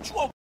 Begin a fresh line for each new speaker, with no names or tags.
What you want?